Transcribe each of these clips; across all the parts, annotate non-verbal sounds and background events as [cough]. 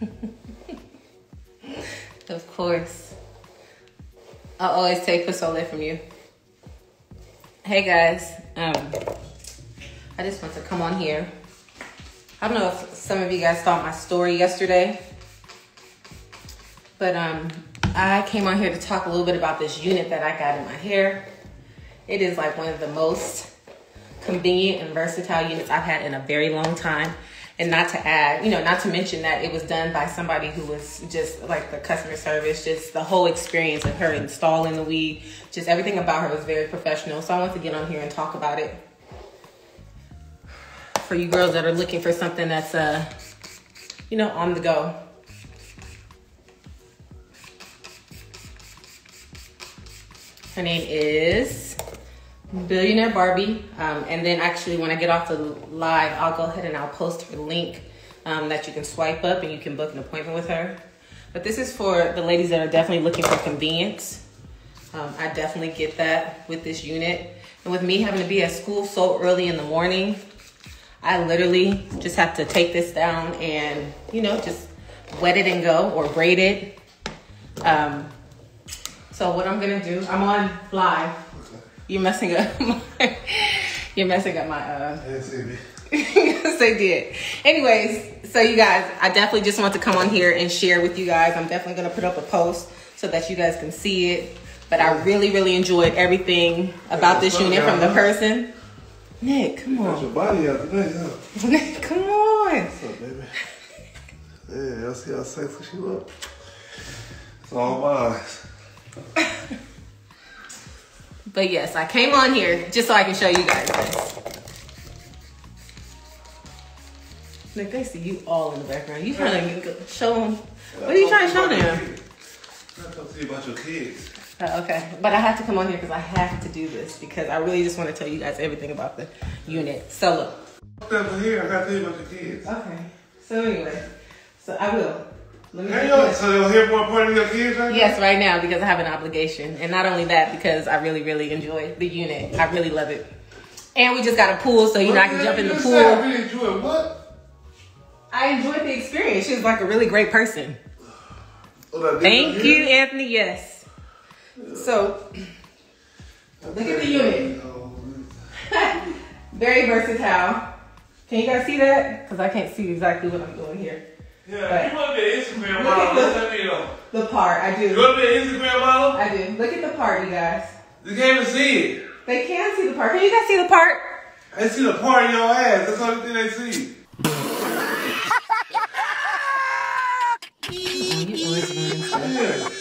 [laughs] Of course. I'll always take Pasole from you. Hey guys, um, I just want to come on here. I don't know if some of you guys saw my story yesterday, but um, I came on here to talk a little bit about this unit that I got in my hair. It is like one of the most convenient and versatile units I've had in a very long time. And not to add, you know, not to mention that it was done by somebody who was just like the customer service, just the whole experience of her installing the weed, just everything about her was very professional. So I want to get on here and talk about it. For you girls that are looking for something that's, uh, you know, on the go. Her name is Billionaire Barbie. Um, and then actually when I get off the live, I'll go ahead and I'll post her link um, that you can swipe up and you can book an appointment with her. But this is for the ladies that are definitely looking for convenience. Um, I definitely get that with this unit. And with me having to be at school so early in the morning, I literally just have to take this down and, you know, just wet it and go or braid it. Um, so what I'm gonna do, I'm on live. You're messing up [laughs] my, you're messing up my, uh, yes, [laughs] they did. Anyways, so you guys, I definitely just want to come on here and share with you guys. I'm definitely gonna put up a post so that you guys can see it. But I really, really enjoyed everything about this unit from the person. Nick, come on. Your body out today, huh? [laughs] Nick, come on. What's up, baby? Yeah, y'all see how sexy she look? It's all mine. But yes, I came on here just so I can show you guys this. Nick, they see you all in the background. You trying to show them? What are you trying to show them? I'm talk to you about your kids. Uh, okay, but I have to come on here because I have to do this because I really just want to tell you guys everything about the unit. So look. Fuck here. I gotta tell you about your kids. Okay. So anyway, so I will. Hey, yo, so you'll hear more important than your kids right now? Yes, right now because I have an obligation, and not only that because I really, really enjoy the unit. I really love it, and we just got a pool, so you know I can jump in the said I pool. really enjoy what? I enjoyed the experience. She was like a really great person. Oh, Thank you? Anthony. Yes. So look at the unit. [laughs] Very versatile. Can you guys see that? Because I can't see exactly what I'm doing here. Yeah, you want to be an Instagram Look model. at. Let me know. The part, I You do. want to be an Instagram model? I do. Look at the part, you guys. They can't even see it. They can see the part. Can you guys see the part? They see the part in your ass. That's the only thing they see. Yeah. [laughs]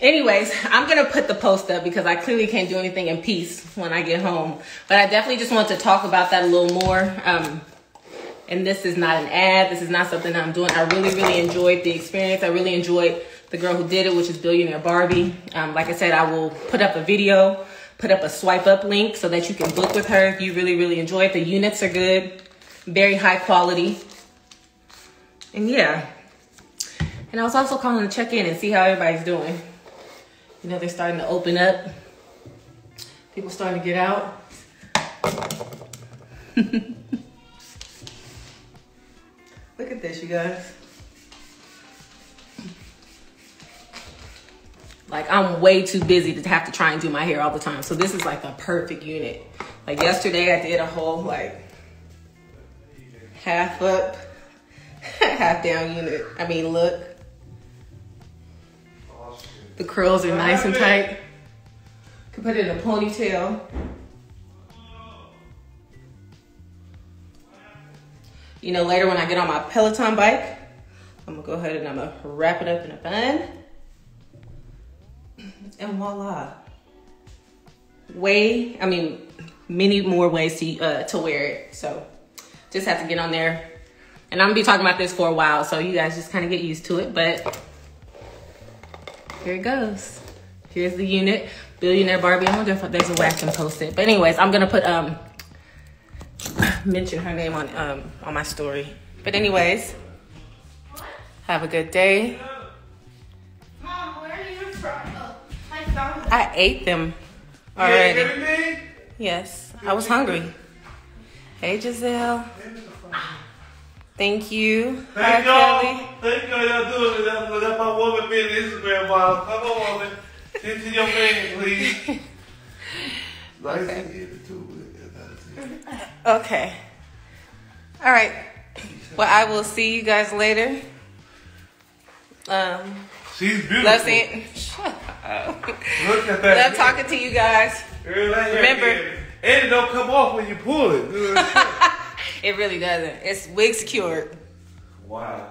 Anyways, I'm gonna put the post up because I clearly can't do anything in peace when I get home. But I definitely just want to talk about that a little more. Um, and this is not an ad. This is not something I'm doing. I really, really enjoyed the experience. I really enjoyed the girl who did it, which is Billionaire Barbie. Um, like I said, I will put up a video, put up a swipe up link so that you can book with her if you really, really enjoy it. The units are good, very high quality. And yeah. And I was also calling to check in and see how everybody's doing. You know, they're starting to open up. People starting to get out. [laughs] Look at this, you guys. Like, I'm way too busy to have to try and do my hair all the time. So, this is like a perfect unit. Like, yesterday, I did a whole, like, half up, [laughs] half down unit. I mean, look. The curls are nice and tight. Could put it in a ponytail. You know, later when I get on my Peloton bike, I'm gonna go ahead and I'm gonna wrap it up in a bun. [clears throat] And voila. Way, I mean, many more ways to uh, to wear it. So just have to get on there. And I'm gonna be talking about this for a while, so you guys just kind of get used to it. But here it goes. Here's the unit. Billionaire Barbie. I wonder if there's a I can post it. But anyways, I'm gonna put um mention her name on um on my story. But anyways, have a good day. Mom, where are you from? Oh, my phone. I ate them You ate already. Thank you. Thank y'all. Thank y'all. Y'all doing it. That's, that's my woman being Instagram model. Come on, woman. Get to your man, please. [laughs] Nice Okay. to get it too. Yeah, nice to get it. Okay. All right. Well, I will see you guys later. Um, She's beautiful. love seeing. Shut up. [laughs] Look at that. Love talking to you guys. Girl, that hair Remember- And it don't come off when you pull it. [laughs] It really doesn't. It's wig secured. wow.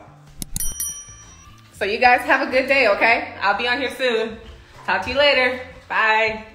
So you guys have a good day, okay? I'll be on here soon. Talk to you later. Bye.